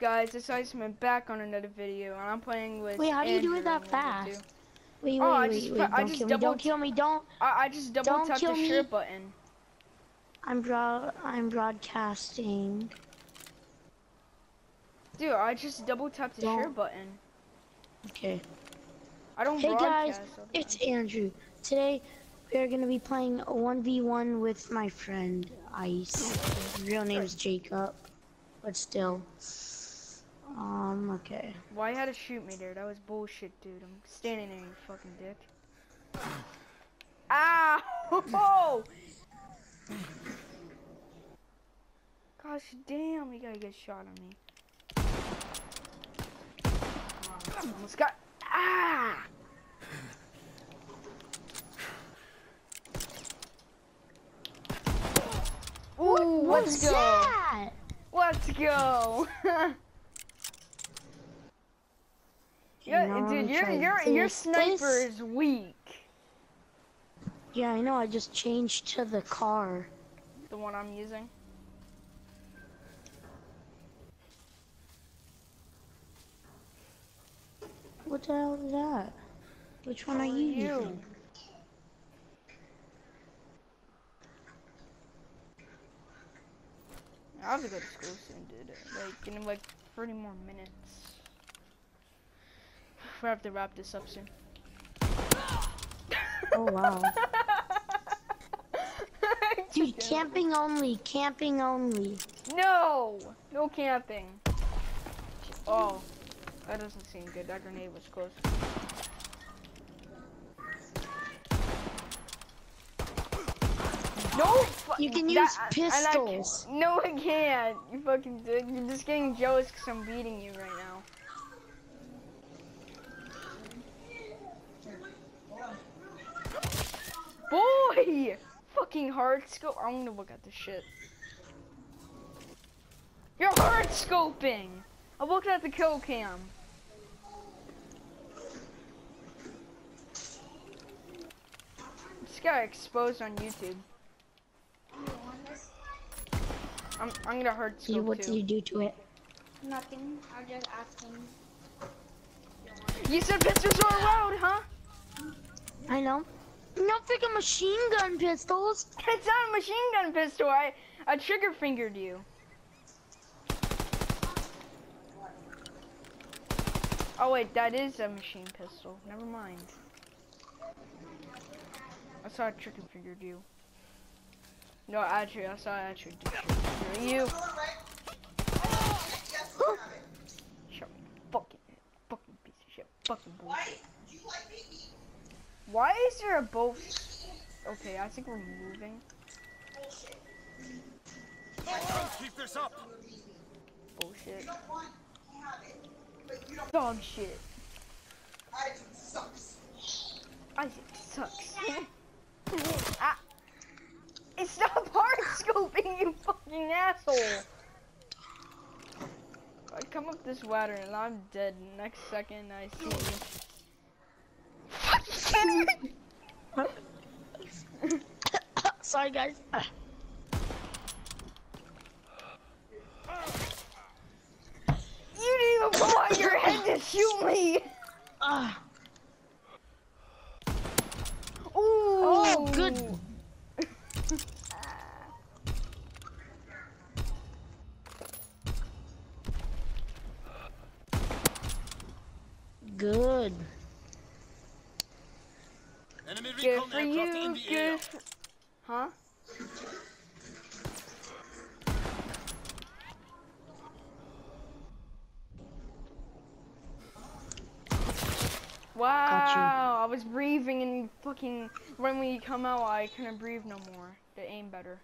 Guys, it's Iceman back on another video, and I'm playing with. Wait, how do you do it that fast? Wait, wait, Oh, I wait, just wait, don't kill me, don't kill me, don't. I, I just double Don't tapped the me. share button. I'm broad, I'm broadcasting. Dude, I just double tapped the share Don't. button. Okay. I don't Hey guys, broadcast. it's. Andrew. Today, we are gonna be playing a 1v1 with my friend, Ice. Oh, His real name's Jacob, but still. Um, okay. Why you had to shoot me dude? That was bullshit, dude. I'm standing there, you fucking dick. Ow! Gosh damn, you gotta get shot on me. Almost got. Ah! Ooh, What let's go! that? Let's go! yeah, dude, your your your sniper this. is weak. Yeah, I know. I just changed to the car. The one I'm using. What the hell is that? Which one How are you, you? using? I have to go to school soon, dude. Like in like 30 more minutes. We have to wrap this up soon. Oh wow. Dude, camping only, camping only. No! No camping. Oh. That doesn't seem good. That grenade was close. No! You can that- use and I ca- pistols. no, I can't. You fucking. You're just getting jealous because I'm beating you right now. Boy! Fucking hard scope. I'm gonna look at this shit. You're hard scoping! I'm looking at the kill cam. This guy exposed on YouTube. I'm, I'm gonna hard See, scope what did you do to it? Nothing. I'm just asking. You said pistols are allowed, huh? I know. No freaking machine gun pistols. It's not a machine gun pistol. I, I trigger fingered you. Oh wait, that is a machine pistol. Never mind. I saw I trigger fingered you. No, actually, I saw I actually did trigger you. Shut fucking, fucking piece of shit. Fucking bullshit. Why is there a boat? Okay, I think we're moving. Keep this up. Bullshit. Dog shit. Isaac sucks. Isaac ah. It's not hard scoping, you fucking asshole. I come up this ladder and I'm dead. Next second I see you. Sorry, guys. You didn't even pull out your head to shoot me. Ah. Ooh. Oh, good. Good. Enemy Good recon for aircraft you. in the air. Huh? Wow, I was breathing and fucking when we come out I couldn't breathe no more. To aim better.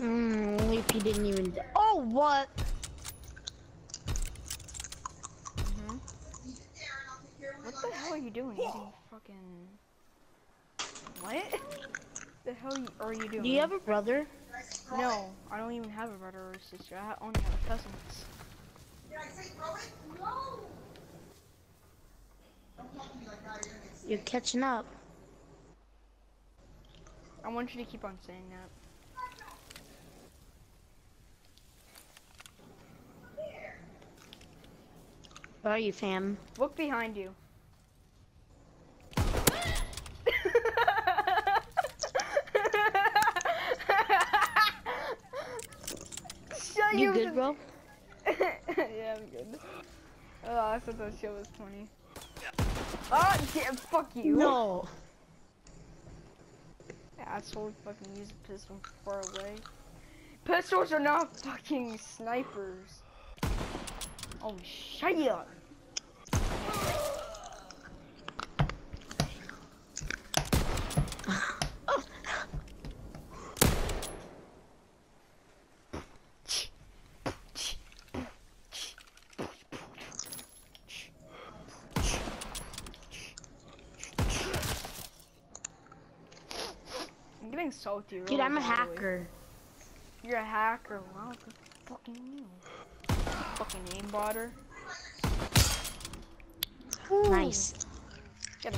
Mm, only if you didn't even. d- Oh, what? are you doing? You fucking. What? the hell are you doing? Do you have a brother? No, I don't even have a brother or a sister. I only have cousins. You're catching up. I want you to keep on saying that. Where are you, fam? Look behind you. Shut You good, bro? yeah, I'm good. Oh, I thought that shit was funny. Oh, damn, fuck you. No. I asshole fucking use a pistol far away. Pistols are not fucking snipers. Oh, shut up. Getting salty. Dude, really I'm a hacker. You're a hacker. Wow, good fucking you. Fucking aimbotter. Nice.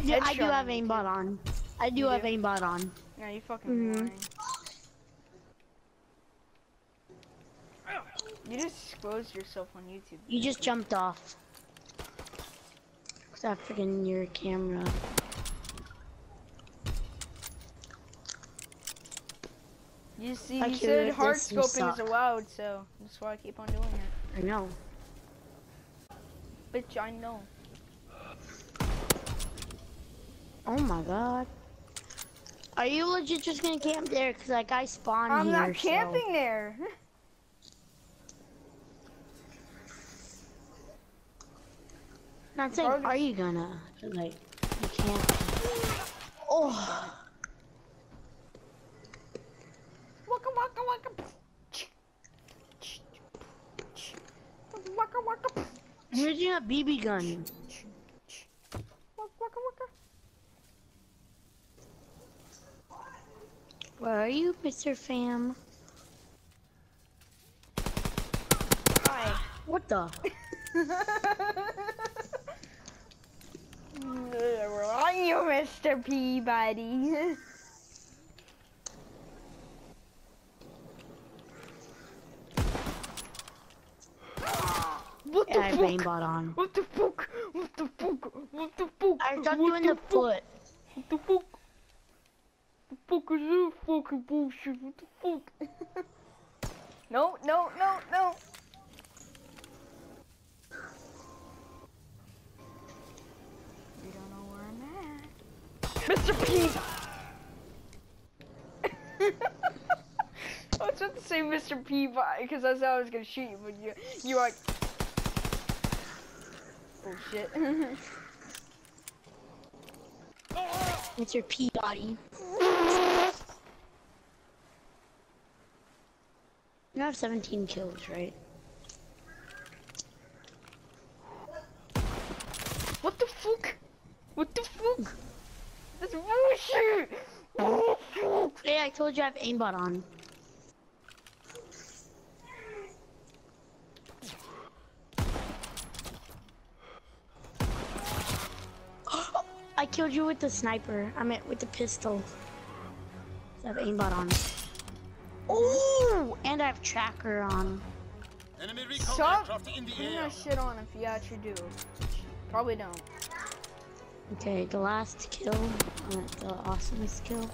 Yeah, I do have aimbot on. I do You have do? aimbot on. Yeah, you fucking Mhm. lying. You just exposed yourself on YouTube. You just jumped off. Cause I freaking your camera. You see, I you said hard scoping is allowed, so that's why I keep on doing it. I know. Bitch, I know. Oh my god. Are you legit just gonna camp there? Cause like I spawned I'm here. not so- camping there. Not saying, are you gonna Like, you can't. Oh. Where's BB gun? Where are you, Mr. Fam? Hi. What the? Where are you, Mr. Peabody? what the I have fuck? aimbot on. What the fuck? What the fuck? What the fuck? I shot you in the fuck? foot. What the fuck? The fuck is this fucking bullshit? What the fuck? no, no, no, no. You don't know where I'm at. Mr. P! I was about to say Mr. P because that's how I was gonna shoot you, but you, you like. Oh, bullshit. Mr. Peabody. You have 17 kills, right? What the fuck? What the fuck? That's bullshit! Yeah, I told you I have aimbot on. I killed you with the sniper. I meant with the pistol. I have aimbot on. Oh, and I have tracker on. Enemy recon Stop aircraft in the putting air. that shit on if you actually do. Probably don't. Okay, the last kill, uh, the awesomest kill.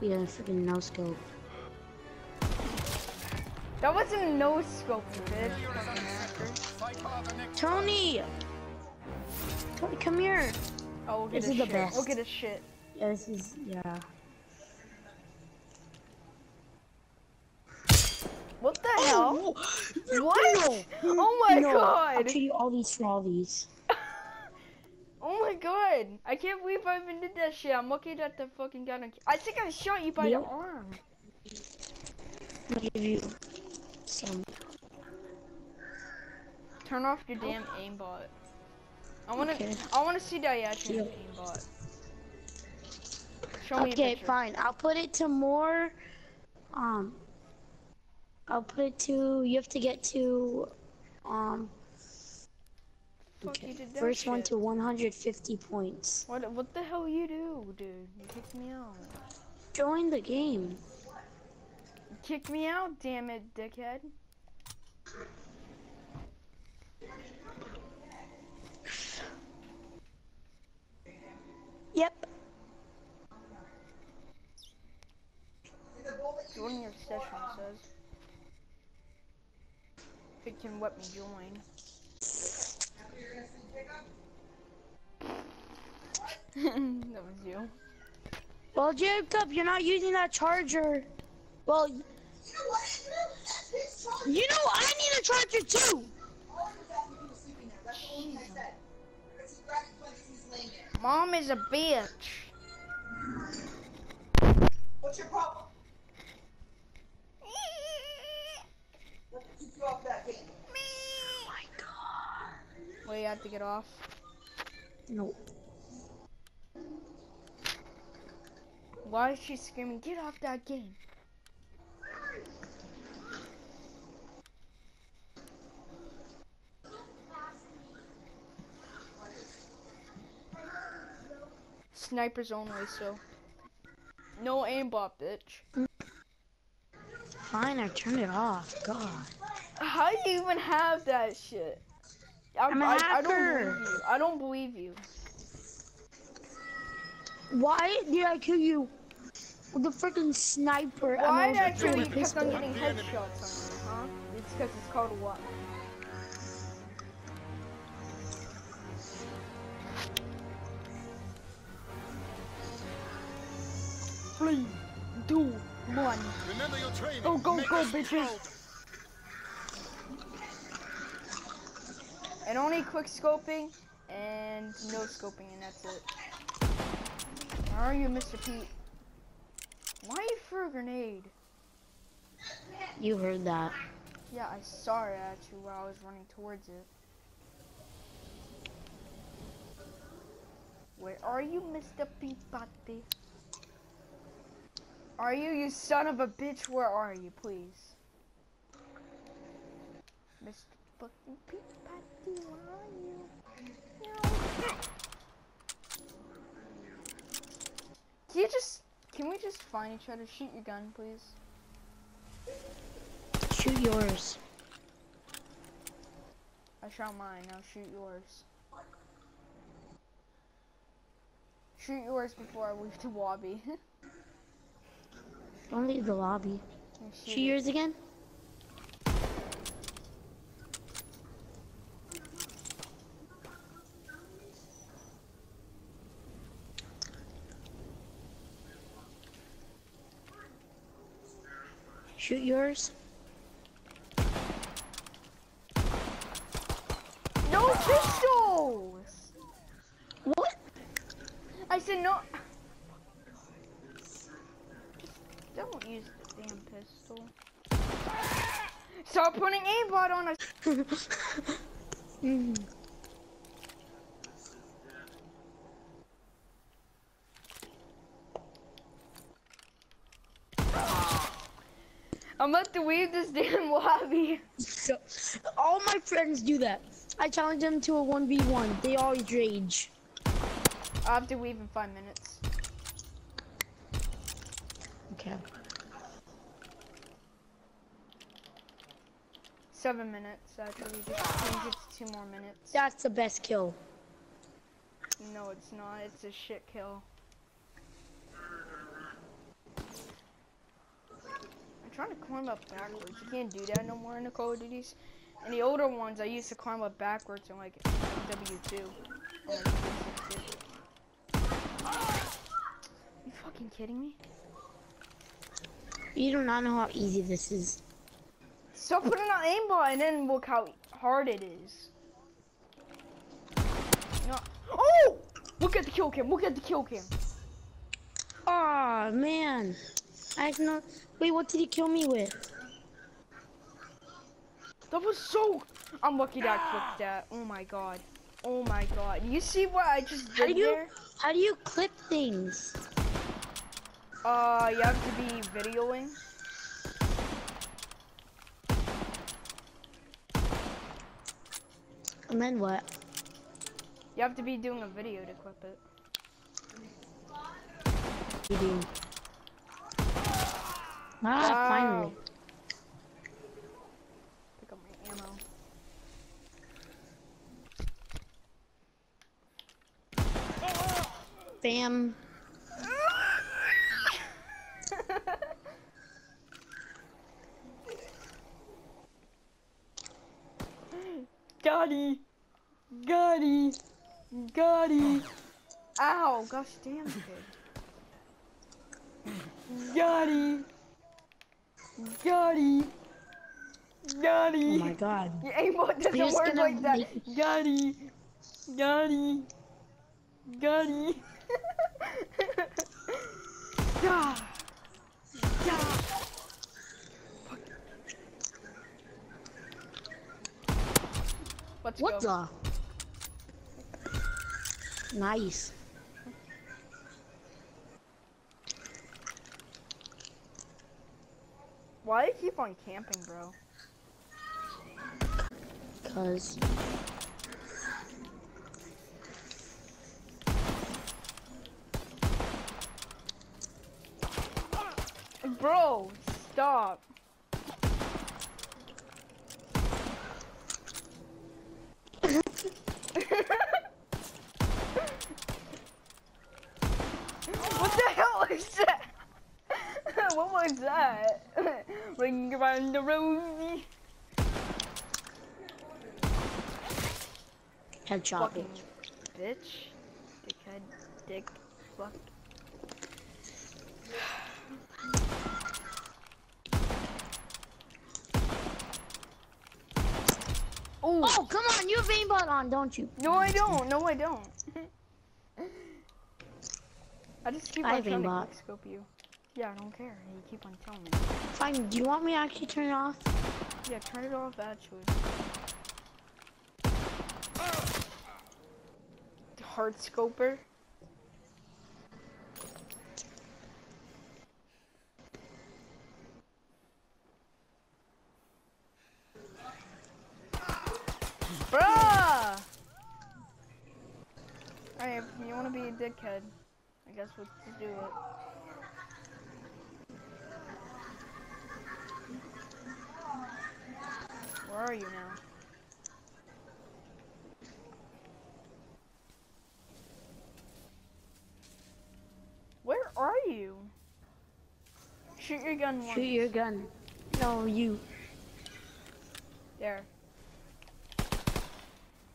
We had a freaking no scope. That wasn't a no scope, you bitch. Fucking hacker. Fight harder next Tony! Tony, come here. Oh, we'll get This a is the shit. best. We'll get a shit. Yeah, this is, yeah. What the oh, hell? What? No. Oh my no, I'll god! you all these for all these. Oh my god! I can't believe I even did that shit. I'm looking at the fucking gun. don't. I think I shot you by Yeah. the arm. I'll give you some. Turn off your damn aimbot. I wanna. Okay. I wanna see that have Yeah. aimbot. Show me Okay, fine. I'll put it to more. Um. I'll put it to. You have to get to. Um. Okay. First one to 150 points. What? What the hell you do, dude? You kicked me out. Join the game. Kicked me out, damn it, dickhead. Yep. Join your session says. If it can let me join. that was you. Well, Jacob, you're not using that charger. Well, you know, I need a charger too. Mom is a bitch. What's your problem? Let me keep you off that game. Wait, you have to get off. No. Why is she screaming, get off that game? Snipers only, so. No aimbot, bitch. Fine, I turned it off. God. How do you even have that shit? I, I'm a I, I don't believe you. I don't believe you. Why did I kill you with the freaking sniper? Why I did I kill you? Because I'm getting headshots on you, huh? It's because it's called what? Three, two, one. Remember your training. Go, go, Make go, bitches. proud. And only quick scoping and no scoping, and that's it. Where are you, Mr. Pete? Why you threw a grenade? You heard that. Yeah, I saw it at you while I was running towards it. Where are you, Mr. Peabody? Are you, you son of a bitch? Where are you, please? Mr. fucking Peabody, where are you? No. Can you just, can we just find each other? Shoot your gun, please. Shoot yours. I shot mine, now shoot yours. Shoot yours before I leave the Don't leave the lobby. Shoot Shoot it. yours again. Shoot yours. No pistols! What? I said no. Don't use the damn pistol. Stop putting aimbot on us. Mm. I'm about to leave this damn lobby. So, all my friends do that. I challenge them to a 1v1. They always rage. I have to leave in five minutes. Okay. Seven minutes, actually. Just change it to two more minutes. That's the best kill. No, it's not. It's a shit kill. I'm trying to climb up backwards. You can't do that no more in the Call of Duties. In the older ones, I used to climb up backwards in like W2. or, like, 360. You fucking kidding me? You do not know how easy this is. Stop putting on aimbot and then look how hard it is. No. Oh! Look at the kill cam. Look at the kill cam. Aw, man. I know. Wait, what did he kill me with? That was so. I'm lucky that I clicked ah. that. Oh my god. Oh my god. You see what I just did How do you there? how do you clip things? Uh, you have to be videoing. And then what? You have to be doing a video to clip it. Ah, Wow. finally. Pick up my ammo. Bam. Gotti! Ow! Gosh damn kid. Gotti! Gotti! Gotti! Oh my god. Your aimbot doesn't You're work like that. make- Gotti! Gotti! Gotti! Gah! Gah! Let's What go. the? Nice. Why do you keep on camping, bro? Cause Bro, stop. what the hell is that? what was that? Ring around the rosy. headshot bitch. bitch. Dickhead. Dick. Fuck. Ooh. Oh, come on, you have aimbot on, don't you? No, I don't. No, I don't. I just keep on have trying to scope you. Yeah, I don't care. You keep on telling me. Fine, do you want me to actually turn it off? Yeah, turn it off actually. Hard scoper. Bruh! Alright, you wanna be a dickhead, I guess we'll do it. Where are you now? Where are you? Shoot your gun once. Shoot your gun. No, you. There.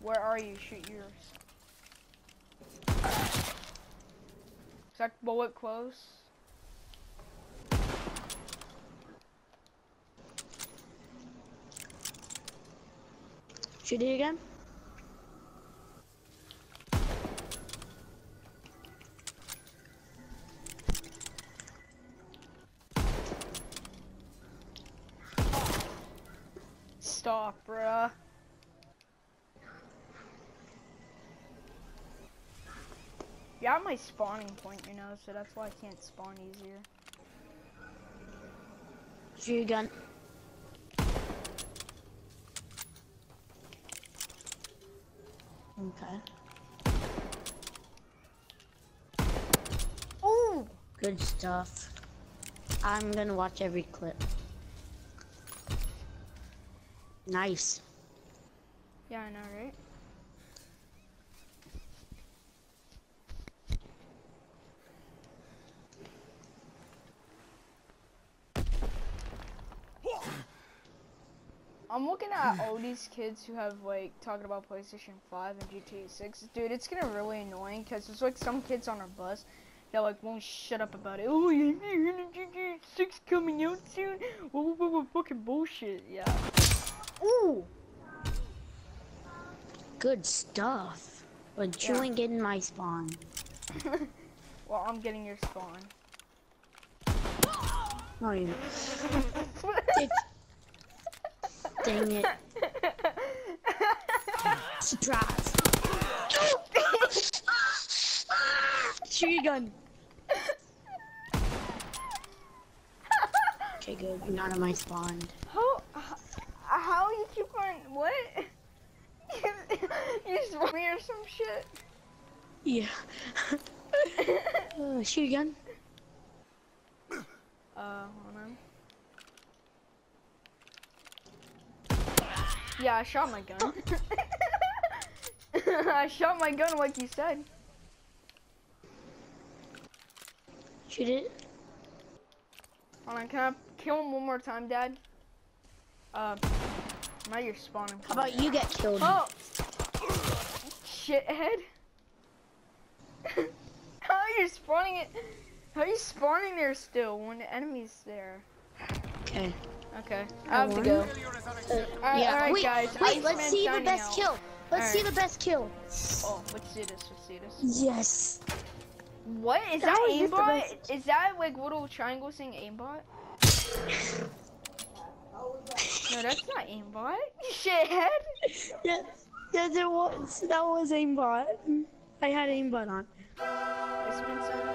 Where are you? Shoot yours. Is that bullet close? Shoot it again. Stop, bruh. You're at my spawning point, you know, so that's why I can't spawn easier. Shoot your gun. Okay. Ooh! Good stuff. I'm gonna watch every clip. Nice. Yeah, I know, right? I'm looking at all these kids who have like talking about PlayStation 5 and GTA 6. Dude, it's getting really annoying because there's like some kids on our bus that like won't shut up about it. Oh, you heard of GTA 6 coming out soon? Whoa, whoa, whoa, whoa, fucking bullshit. Yeah. Ooh. Good stuff. But you Yeah. ain't getting my spawn. well, I'm getting your spawn. No, you. It- Dang it. Surprise. Shoot gun. Okay, good. You're not on my spawn. How, h- how you keep on, what? you just me or some shit? Yeah. uh, shoot gun. Uh, hold on. Yeah, I shot my gun. I shot my gun like you said. Shoot it. Hold on, can I kill him one more time, Dad? Uh, Now you're spawning. How about you get killed? Oh! Shithead. How are you spawning it? How are you spawning there still when the enemy's there? Okay. Okay, I I have to go. Uh, Failure is Alright, yeah. alright wait, guys. wait. Let's see the best out. kill. Let's see the best kill. Oh, let's see this. Let's see this. Yes. What is That that, was just the aimbot? Is that like little triangle saying aimbot? No, that's not aimbot. Shithead. Yeah. Yeah, there was. That was aimbot. I had aimbot on. Iceman signing